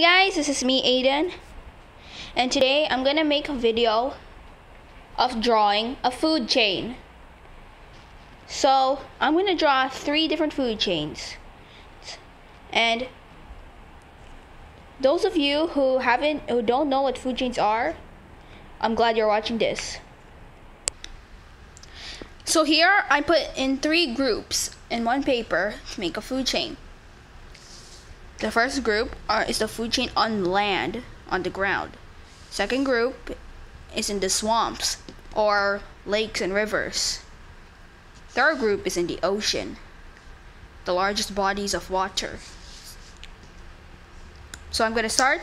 Guys, this is me Aidan and today I'm gonna make a video of drawing a food chain. So I'm gonna draw three different food chains and those of you who haven't who don't know what food chains are, I'm glad you're watching this. So here I put in three groups in one paper to make a food chain. The first group are, is the food chain on land, on the ground. Second group is in the swamps or lakes and rivers. Third group is in the ocean, the largest bodies of water. So I'm going to start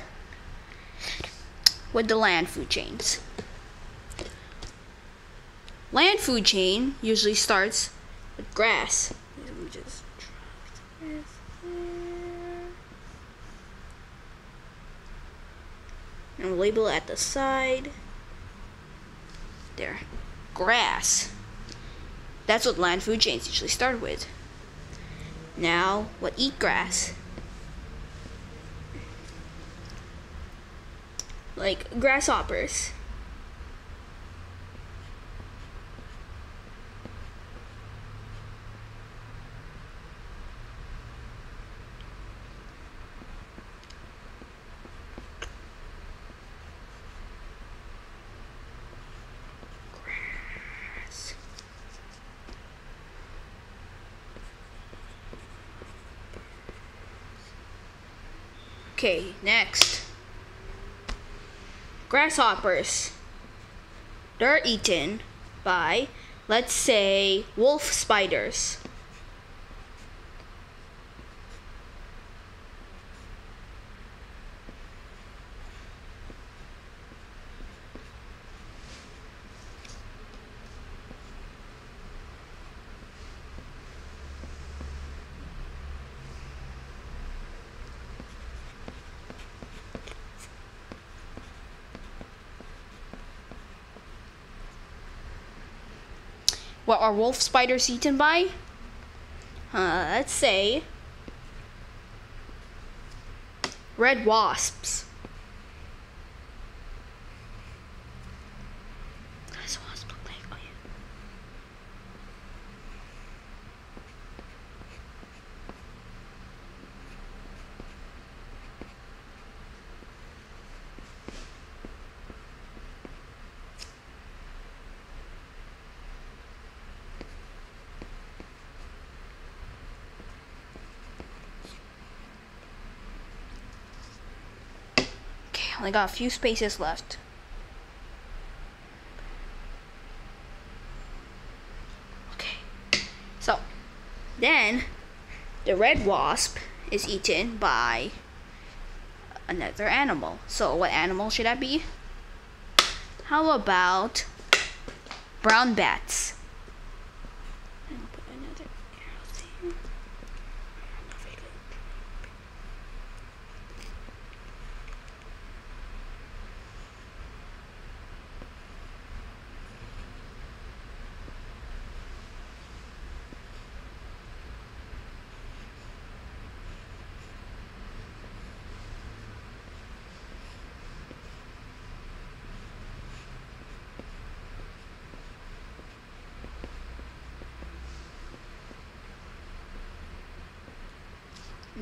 with the land food chains. Land food chain usually starts with grass. And label at the side. There. Grass. That's what land food chains usually start with. Now, what eat grass? Like grasshoppers. Okay, next. Grasshoppers. They're eaten by, let's say, wolf spiders. What are wolf spiders eaten by? Uh, let's say red wasps. Only got a few spaces left. Okay. So, then the red wasp is eaten by another animal. So, what animal should that be? How about brown bats?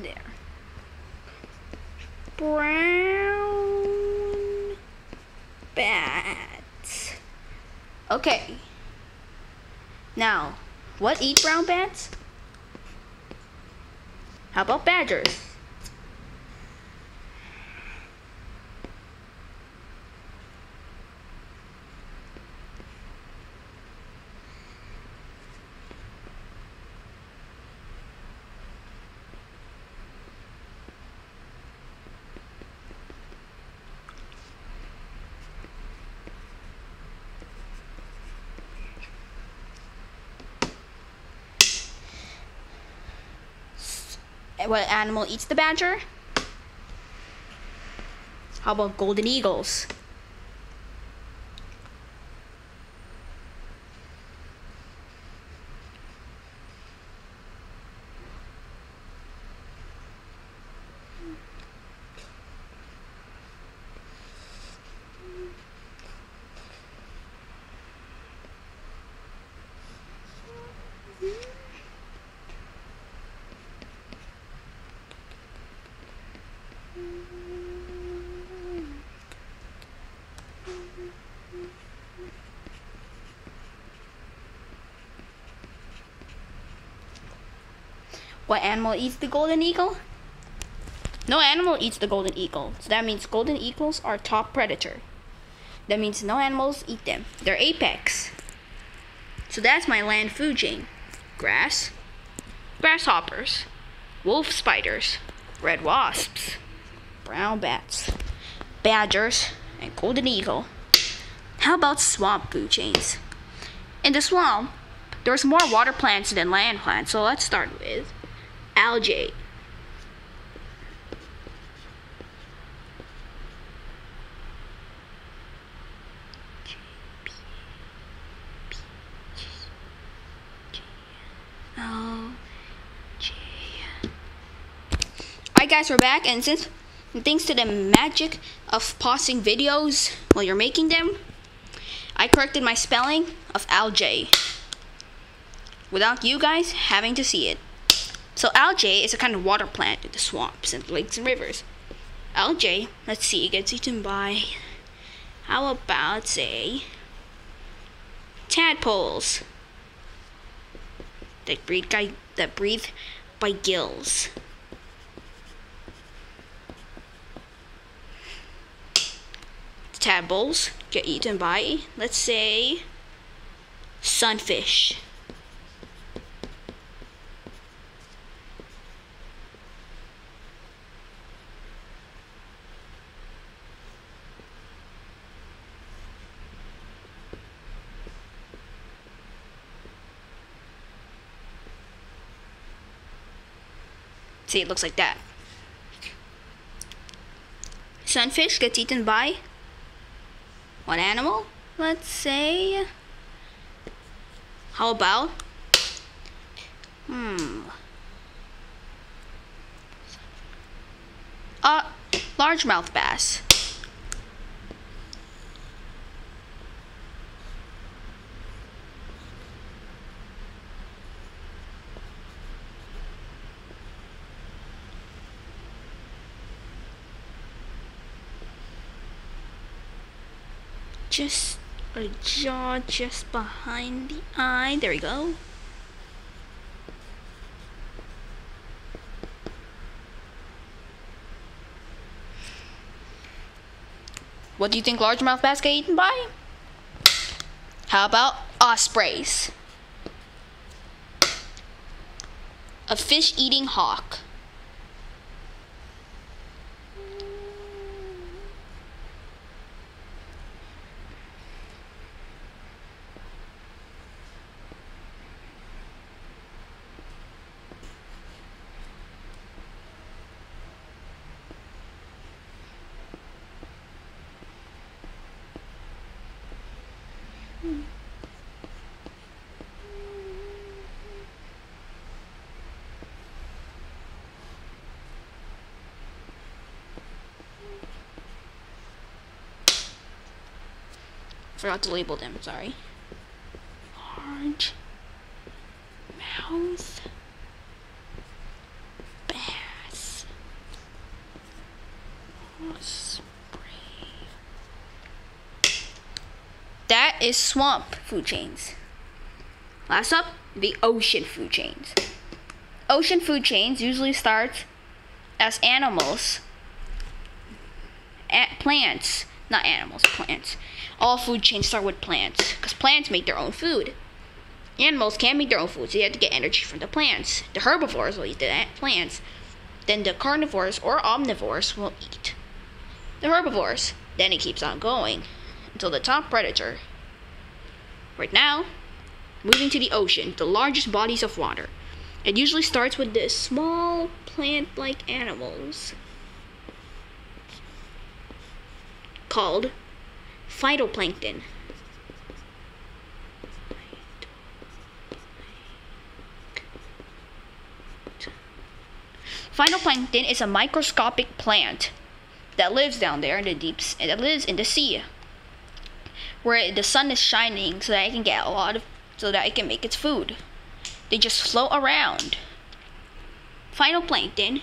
There. Brown bats. Okay. Now, what eat brown bats? How about badgers? What animal eats the badger? How about golden eagles? What animal eats the golden eagle? No animal eats the golden eagle. So that means golden eagles are top predator. That means no animals eat them. They're apex. So that's my land food chain. Grass, grasshoppers, wolf spiders, red wasps, brown bats, badgers, and golden eagle. How about swamp food chains? In the swamp, there's more water plants than land plants, so let's start with algae. Alright guys, we're back and since thanks to the magic of pausing videos while you're making them, I corrected my spelling of algae without you guys having to see it. So algae is a kind of water plant in the swamps and lakes and rivers. Algae, let's see, gets eaten by, how about, say, tadpoles that breathe, that breathe by gills. Tadpoles get eaten by, let's say, sunfish. It looks like that. Sunfish gets eaten by what animal? Let's say. How about? Hmm. Uh, largemouth bass. Just a jaw just behind the eye. There we go. What do you think largemouth bass get eaten by? How about ospreys? A fish-eating hawk. Forgot to label them, sorry. Large mouth bass. That is swamp food chains. Last up, the ocean food chains. Ocean food chains usually start as animals, plants, not animals, plants. All food chains start with plants, because plants make their own food. Animals can't make their own food, so they have to get energy from the plants. The herbivores will eat the plants. Then the carnivores or omnivores will eat the herbivores. Then it keeps on going until the top predator. Right now, moving to the ocean, the largest bodies of water. It usually starts with the small plant-like animals called phytoplankton. Phytoplankton is a microscopic plant that lives down there in the deeps that lives in the sea where the sun is shining so that it can get a lot of so that it can make its food. They just float around. Phytoplankton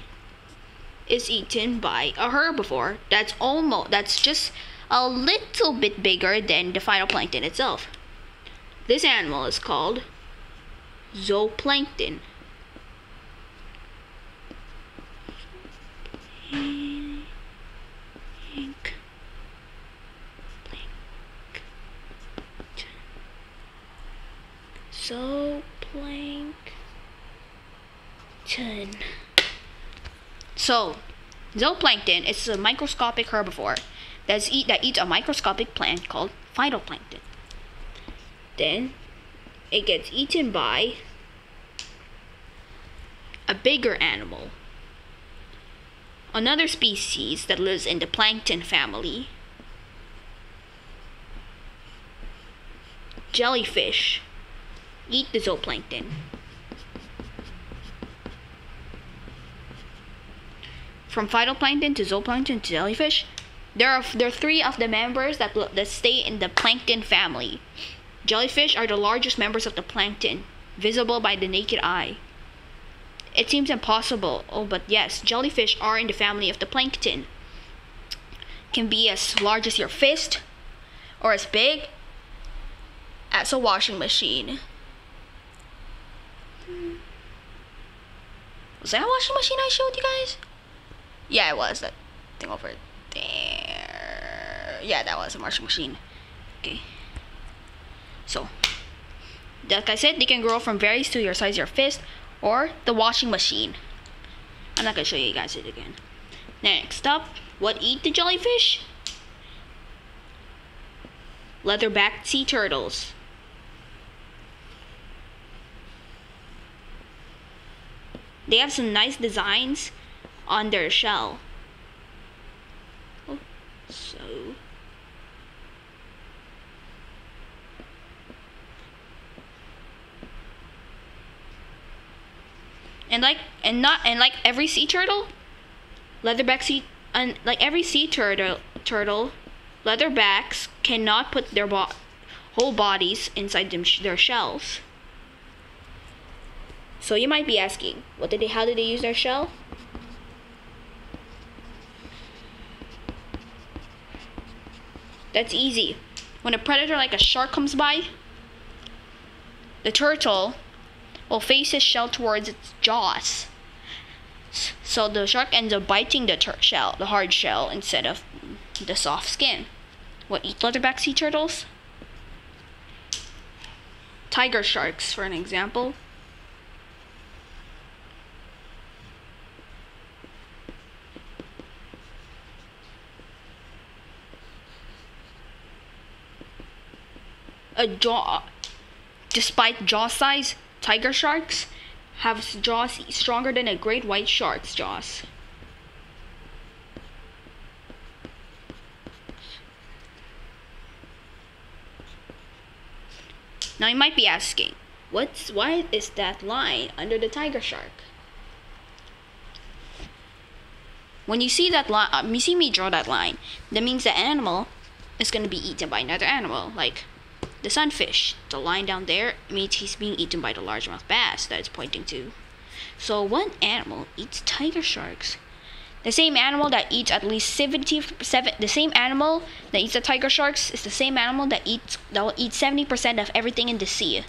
is eaten by a herbivore that's almost that's just a little bit bigger than the phytoplankton itself. This animal is called zooplankton. Zooplankton. So, zooplankton is a microscopic herbivore that's eat, that eats a microscopic plant called phytoplankton. Then, it gets eaten by a bigger animal. Another species that lives in the plankton family. Jellyfish eat the zooplankton. From phytoplankton to zooplankton to jellyfish, there are there are three of the members that that stay in the plankton family. Jellyfish are the largest members of the plankton, visible by the naked eye. It seems impossible, oh, but yes, jellyfish are in the family of the plankton. Can be as large as your fist, or as big as a washing machine. Was that a washing machine I showed you guys? Yeah, it was that thing over there. Yeah, that was a washing machine. Okay. So, like I said, they can grow from berries to your size your fist or the washing machine. I'm not gonna show you guys it again. Next up, what eat the jellyfish? Leatherback sea turtles. They have some nice designs on their shell. Oh, so and like and not and like every sea turtle, leatherback sea and like every sea turtle turtle, leatherbacks cannot put their bo- whole bodies inside them sh- their shells. So you might be asking, what did they how did they use their shell? That's easy. When a predator like a shark comes by, the turtle will face its shell towards its jaws. So the shark ends up biting the tur- shell, the hard shell, instead of the soft skin. What eat leatherback sea turtles? Tiger sharks, for an example. A jaw, despite jaw size, tiger sharks have jaws stronger than a great white shark's jaws. Now you might be asking, what's why is that line under the tiger shark? When you see that line, um, you see me draw that line, that means the animal is going to be eaten by another animal, like the sunfish, the line down there, means he's being eaten by the largemouth bass that it's pointing to. So one animal eats tiger sharks? The same animal that eats at least 77 the same animal that eats the tiger sharks is the same animal that eats that will eat 70% of everything in the sea.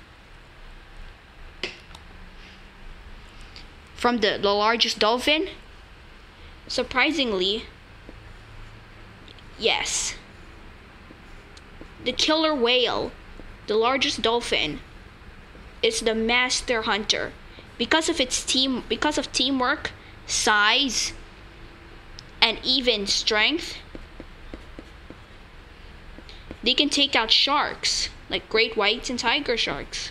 From the, the largest dolphin, surprisingly, yes. The killer whale the largest dolphin is the master hunter. Because of its team because of teamwork size and even strength they can take out sharks like great whites and tiger sharks.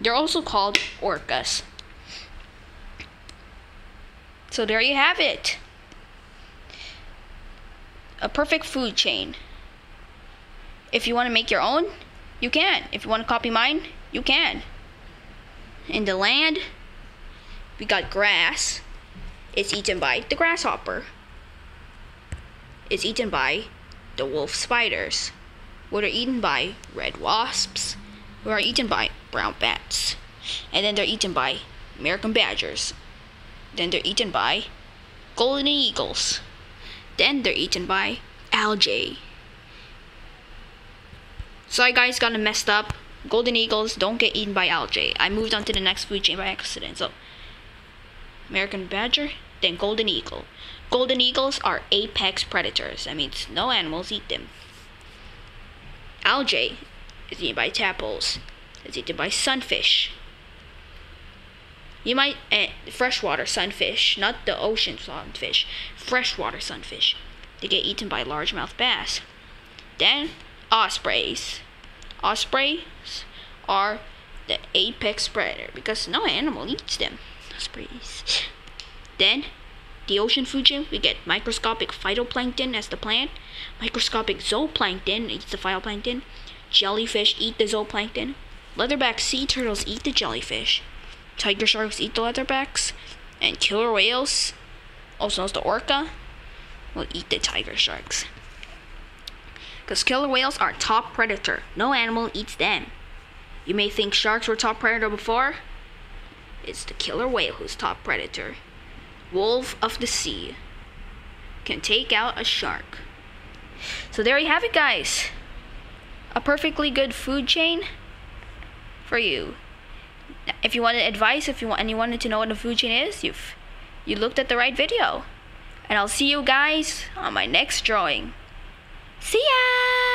They're also called orcas. So there you have it a perfect food chain. If you want to make your own, you can. If you want to copy mine, you can. In the land, we got grass. It's eaten by the grasshopper. It's eaten by the wolf spiders. What are eaten by red wasps, who are eaten by brown bats. And then they're eaten by American badgers. Then they're eaten by golden eagles. Then they're eaten by algae. So I guys, got it messed up. Golden eagles don't get eaten by algae. I moved on to the next food chain by accident. So, American badger, then golden eagle. Golden eagles are apex predators. That means no animals eat them. Algae is eaten by tadpoles. It's eaten by sunfish. You might uh, freshwater sunfish, not the ocean sunfish. Freshwater sunfish. They get eaten by largemouth bass. Then ospreys. Ospreys are the apex predator because no animal eats them. Ospreys. Then the ocean food chain, we get microscopic phytoplankton as the plant. Microscopic zooplankton eats the phytoplankton. Jellyfish eat the zooplankton. Leatherback sea turtles eat the jellyfish. Tiger sharks eat the leatherbacks. And killer whales, also known as the orca, will eat the tiger sharks. Because killer whales are top predator. No animal eats them. You may think sharks were top predator before. It's the killer whale who's top predator. Wolf of the sea can take out a shark. So there you have it, guys. A perfectly good food chain for you. If you wanted advice, if you want, and you wanted to know what a food chain is, you've you looked at the right video. And I'll see you guys on my next drawing. See ya!